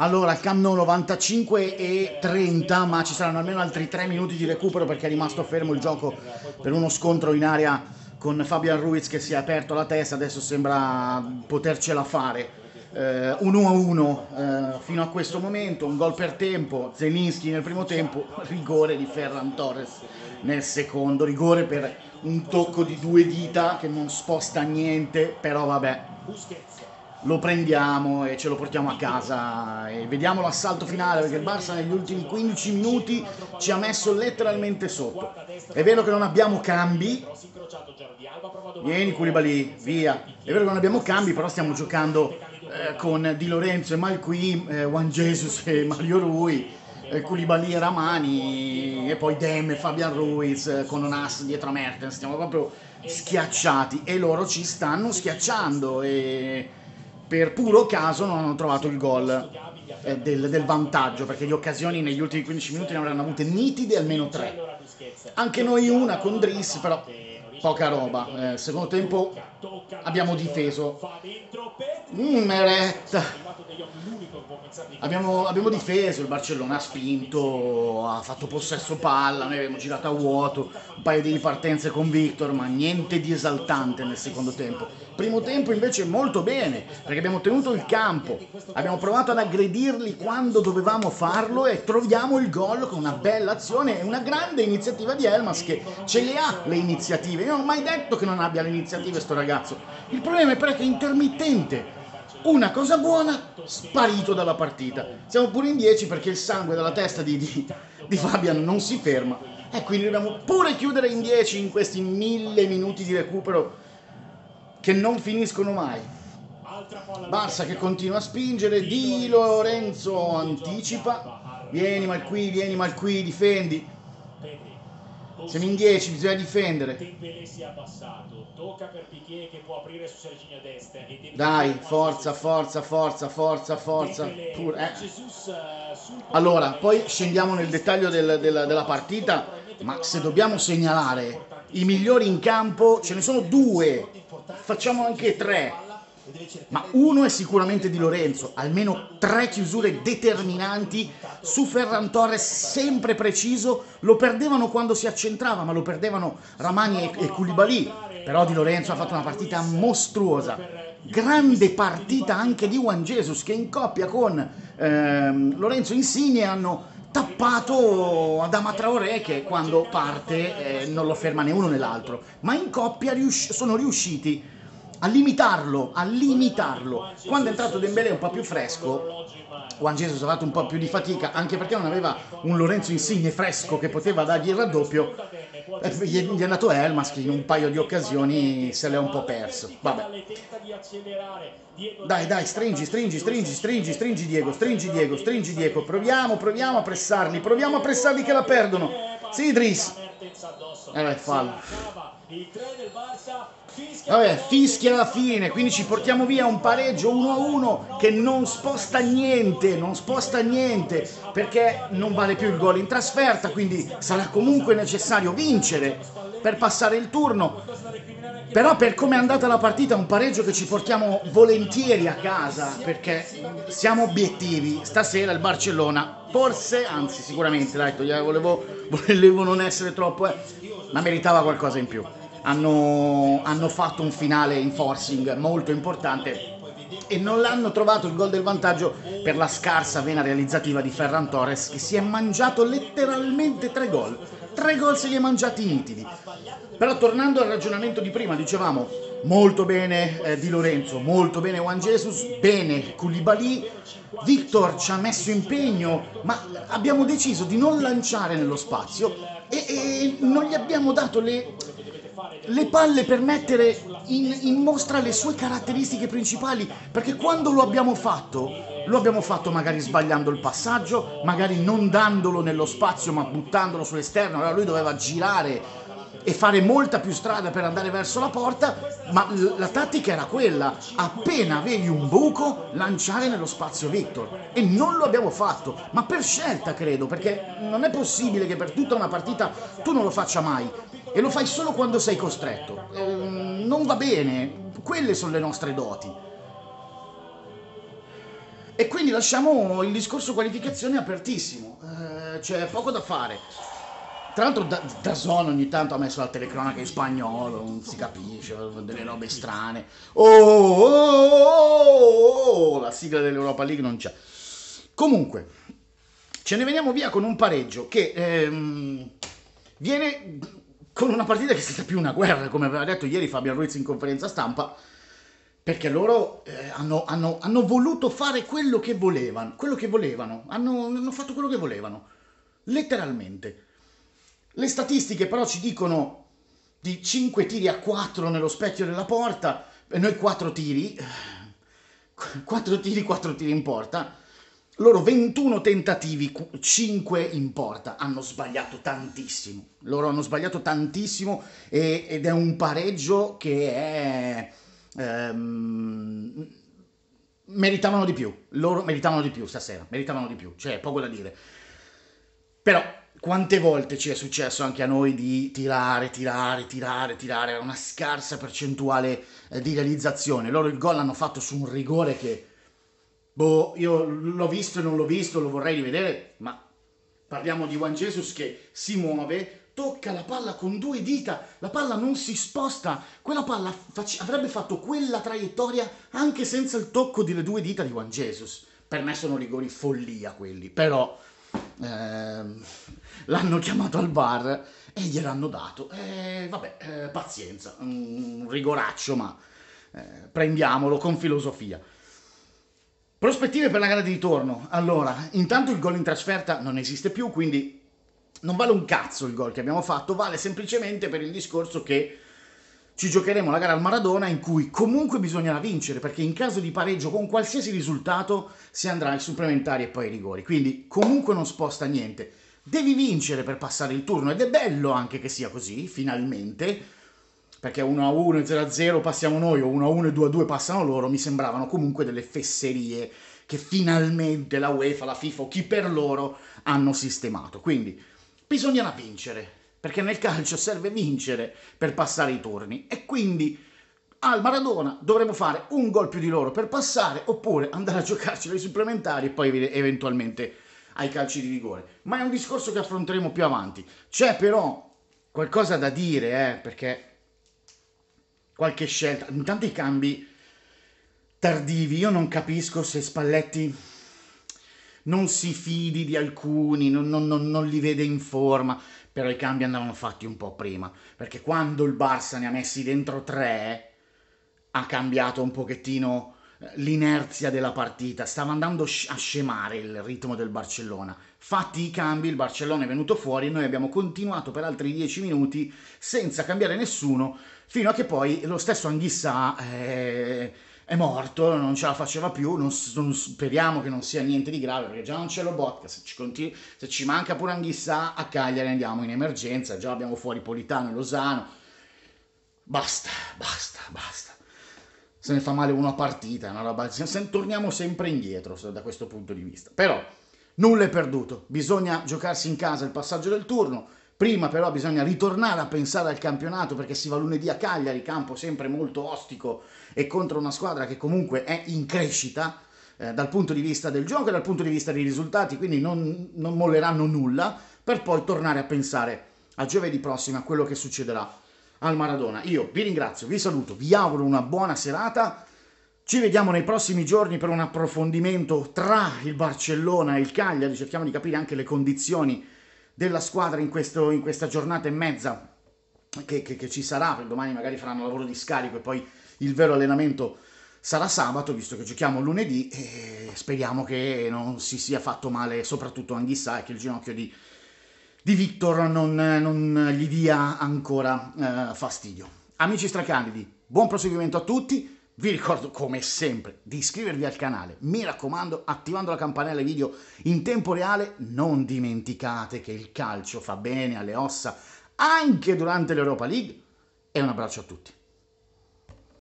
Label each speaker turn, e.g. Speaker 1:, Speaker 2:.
Speaker 1: Allora, il Camp Nou 95 e 30, ma ci saranno almeno altri 3 minuti di recupero perché è rimasto fermo il gioco per uno scontro in area con Fabian Ruiz che si è aperto la testa, adesso sembra potercela fare. Uh, 1-1 uh, fino a questo momento, un gol per tempo, Zelinski nel primo tempo, rigore di Ferran Torres nel secondo, rigore per un tocco di due dita che non sposta niente, però vabbè, lo prendiamo e ce lo portiamo a casa. E vediamo l'assalto finale perché il Barça negli ultimi 15 minuti ci ha messo letteralmente sotto. È vero che non abbiamo cambi, vieni Koulibaly, via, è vero che non abbiamo cambi, però stiamo giocando eh, con Di Lorenzo e Malqui, eh, Juan Jesus e Mario Rui eh, Koulibaly e Ramani e poi Dem e Fabian Ruiz eh, con un ass dietro a Mertens, stiamo proprio schiacciati e loro ci stanno schiacciando e per puro caso non hanno trovato il gol eh, del, del, vantaggio perché le occasioni negli ultimi 15 minuti ne avranno avute nitide almeno tre. Anche noi una con Driss però poca roba. Eh, secondo tempo abbiamo difeso. Mm, Meret Abbiamo, abbiamo, difeso, il Barcellona ha spinto, ha fatto possesso palla, noi abbiamo girato a vuoto, un paio di ripartenze con Victor, ma niente di esaltante nel secondo tempo. Primo tempo invece molto bene, perché abbiamo tenuto il campo, abbiamo provato ad aggredirli quando dovevamo farlo e troviamo il gol con una bella azione e una grande iniziativa di Elmas che ce le ha le iniziative. Io non ho mai detto che non abbia le iniziative sto ragazzo. Il problema è però che è intermittente una cosa buona, sparito dalla partita. Siamo pure in 10 perché il sangue dalla testa di, di, di Fabian non si ferma. E quindi dobbiamo pure chiudere in 10 in questi mille minuti di recupero che non finiscono mai. Barça che continua a spingere, Di Lorenzo anticipa, vieni mal qui, vieni mal qui, difendi. Siamo in 10, bisogna difendere. Dai, forza, forza, forza, forza, forza. Pur, eh. Allora, poi scendiamo nel dettaglio del, del, della partita, ma se dobbiamo segnalare i migliori in campo, ce ne sono due, facciamo anche tre. Ma uno è sicuramente di Lorenzo, almeno tre chiusure determinanti su Ferran Torres, sempre preciso, lo perdevano quando si accentrava, ma lo perdevano Ramani e, e Koulibaly, però Di Lorenzo ha fatto una partita mostruosa, grande partita anche di Juan Jesus che in coppia con ehm, Lorenzo Insigne hanno tappato Adama Traoré che quando parte eh, non lo ferma né uno né l'altro, ma in coppia rius- sono riusciti a limitarlo, a limitarlo. Quando è entrato Dembélé un po' più fresco, Juan Jesus ha fatto un po' più di fatica, anche perché non aveva un Lorenzo Insigne fresco che poteva dargli il raddoppio, gli è andato Elmas che in un paio di occasioni se l'è un po' perso. Vabbè. Dai, dai, stringi, stringi, stringi, stringi, stringi Diego, stringi Diego, stringi Diego. Proviamo, proviamo a pressarli, proviamo a pressarli che la perdono. Sì, Idris. Eh fallo. Vabbè, fischia alla fine, quindi ci portiamo via un pareggio 1-1 che non sposta niente, non sposta niente, perché non vale più il gol in trasferta, quindi sarà comunque necessario vincere per passare il turno. Però per come è andata la partita è un pareggio che ci portiamo volentieri a casa, perché siamo obiettivi. Stasera il Barcellona, forse, anzi sicuramente, dai, volevo, volevo non essere troppo, eh, ma meritava qualcosa in più hanno, hanno fatto un finale in forcing molto importante e non l'hanno trovato il gol del vantaggio per la scarsa vena realizzativa di Ferran Torres che si è mangiato letteralmente tre gol. Tre gol se li è mangiati nitidi. Però tornando al ragionamento di prima, dicevamo molto bene eh, Di Lorenzo, molto bene Juan Jesus, bene Koulibaly, Victor ci ha messo impegno, ma abbiamo deciso di non lanciare nello spazio e, e non gli abbiamo dato le le palle per mettere in, in, mostra le sue caratteristiche principali, perché quando lo abbiamo fatto, lo abbiamo fatto magari sbagliando il passaggio, magari non dandolo nello spazio ma buttandolo sull'esterno, allora lui doveva girare e fare molta più strada per andare verso la porta, ma la tattica era quella, appena avevi un buco, lanciare nello spazio Victor. E non lo abbiamo fatto, ma per scelta credo, perché non è possibile che per tutta una partita tu non lo faccia mai e lo fai solo quando sei costretto. Eh, non va bene, quelle sono le nostre doti. E quindi lasciamo il discorso qualificazione apertissimo, eh, c'è poco da fare. Tra l'altro da, da Zone ogni tanto ha messo la telecronaca in spagnolo, non si capisce, delle robe strane. Oh, oh, oh, oh la sigla dell'Europa League non c'è. Comunque, ce ne veniamo via con un pareggio che ehm, viene con una partita che è stata più una guerra, come aveva detto ieri Fabio Ruiz in conferenza stampa, perché loro eh, hanno, hanno, hanno, voluto fare quello che volevano, quello che volevano, hanno, hanno fatto quello che volevano, letteralmente. Le statistiche però ci dicono di 5 tiri a 4 nello specchio della porta, e noi 4 tiri, 4 tiri, 4 tiri in porta, loro 21 tentativi, 5 in porta, hanno sbagliato tantissimo, loro hanno sbagliato tantissimo e, ed è un pareggio che è... Ehm, meritavano di più, loro meritavano di più stasera, meritavano di più, cioè poco da dire. Però quante volte ci è successo anche a noi di tirare, tirare, tirare, tirare, una scarsa percentuale eh, di realizzazione. Loro il gol l'hanno fatto su un rigore che, boh, io l'ho visto e non l'ho visto, lo vorrei rivedere, ma parliamo di Juan Jesus che si muove, tocca la palla con due dita, la palla non si sposta, quella palla fac- avrebbe fatto quella traiettoria anche senza il tocco delle due dita di Juan Jesus. Per me sono rigori follia quelli, però... Ehm, l'hanno chiamato al bar e gliel'hanno dato. E vabbè, eh, pazienza, un rigoraccio, ma eh, prendiamolo con filosofia. Prospettive per la gara di ritorno. Allora, intanto il gol in trasferta non esiste più, quindi non vale un cazzo il gol che abbiamo fatto, vale semplicemente per il discorso che ci giocheremo la gara al Maradona in cui comunque bisognerà vincere perché in caso di pareggio con qualsiasi risultato si andrà ai supplementari e poi ai rigori. Quindi comunque non sposta niente. Devi vincere per passare il turno ed è bello anche che sia così, finalmente, perché 1-1 e 0-0 passiamo noi o 1-1 e 2-2 passano loro, mi sembravano comunque delle fesserie che finalmente la UEFA, la FIFA chi per loro hanno sistemato. Quindi bisognerà vincere perché nel calcio serve vincere per passare i turni e quindi al Maradona dovremo fare un gol più di loro per passare oppure andare a giocarci le supplementari e poi eventualmente ai calci di rigore. Ma è un discorso che affronteremo più avanti. C'è però qualcosa da dire, eh, perché qualche scelta, intanto i cambi tardivi, io non capisco se Spalletti non si fidi di alcuni, non, non, non, non li vede in forma però i cambi andavano fatti un po' prima, perché quando il Barça ne ha messi dentro tre, ha cambiato un pochettino eh, l'inerzia della partita, stava andando a scemare il ritmo del Barcellona. Fatti i cambi, il Barcellona è venuto fuori e noi abbiamo continuato per altri dieci minuti senza cambiare nessuno, fino a che poi lo stesso Anghissà eh, è morto, non ce la faceva più, non, non, speriamo che non sia niente di grave, perché già non c'è lo Botka, se ci, continu- se ci manca pure Anghissà a Cagliari andiamo in emergenza, già abbiamo fuori Politano e Lozano, basta, basta, basta. Se ne fa male uno a partita, una roba, se, se, torniamo sempre indietro da questo punto di vista. Però nulla è perduto, bisogna giocarsi in casa il passaggio del turno, Prima però bisogna ritornare a pensare al campionato perché si va lunedì a Cagliari, campo sempre molto ostico e contro una squadra che comunque è in crescita eh, dal punto di vista del gioco e dal punto di vista dei risultati, quindi non, non molleranno nulla per poi tornare a pensare a giovedì prossimo a quello che succederà al Maradona. Io vi ringrazio, vi saluto, vi auguro una buona serata. Ci vediamo nei prossimi giorni per un approfondimento tra il Barcellona e il Cagliari, cerchiamo di capire anche le condizioni della squadra in, questo, in questa giornata e mezza che, che, che ci sarà, per domani magari faranno lavoro di scarico e poi il vero allenamento sarà sabato, visto che giochiamo lunedì e speriamo che non si sia fatto male soprattutto Anghissà e che il ginocchio di, di Victor non, non, gli dia ancora eh, fastidio. Amici stracandidi, buon proseguimento a tutti, vi ricordo come sempre di iscrivervi al canale, mi raccomando attivando la campanella video in tempo reale, non dimenticate che il calcio fa bene alle ossa anche durante l'Europa League. E un abbraccio a tutti.